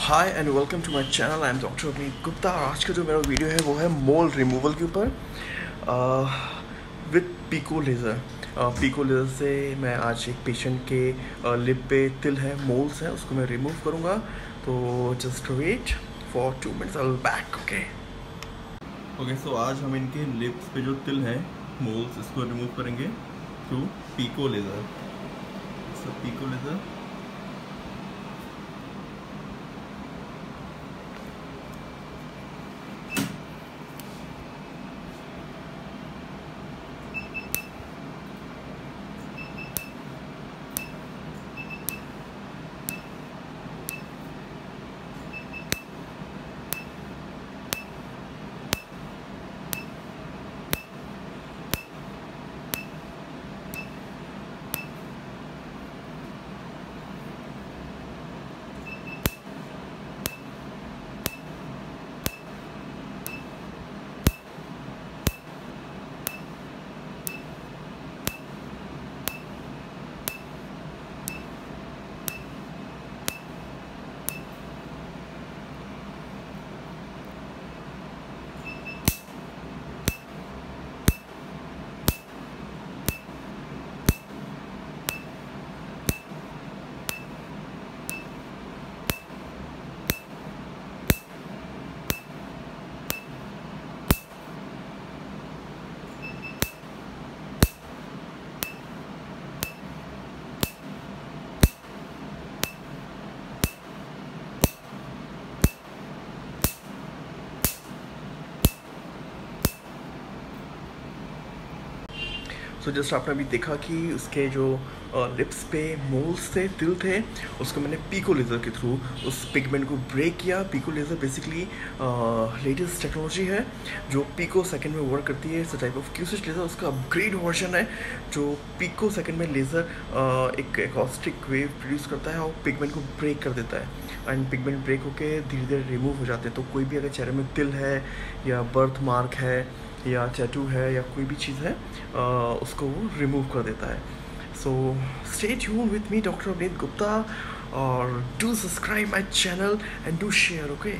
Hi and welcome to my channel I am doctor Avneet Gupta आज का जो मेरा वीडियो है वो है मोल रिमूवल के ऊपर with pico laser pico laser से मैं आज एक पेशेंट के लिप पे तिल है मोल्स है, उसको मैं रिमूव करूँगा। तो just wait for two minutes I back okay okay so आज हम इनके लिप्स पे जो तिल है मोल्स इसको रिमूव करेंगे through pico laser pico laser so just आपने अभी देखा कि उसके जो लिप्स पे मोल्स थे तिल थे, उसको मैंने पीको लेज़र के थ्रू उस पिगमेंट को ब्रेक किया। Pico laser basically latest technology है, जो पीको सेकंड में वर्क करती है। इस type of Q switch laser उसका अपग्रेड वर्जन है, जो पीको सेकंड में लेज़र एक एकॉस्टिक वेव प्रोड्यूस करता है और पिगमेंट को ब्रेक कर देता है। एंड पिगमेंट ब्रेक होकर धीरे धीरे रिमूव हो जाते हैं। तो कोई भी अगर चेहरे में तिल है या बर्थ मार्क है या टैटू है या कोई भी चीज़ है आ, उसको वो रिमूव कर देता है। So stay tune with me doctor Avneet Gupta और do subscribe my channel and do share okay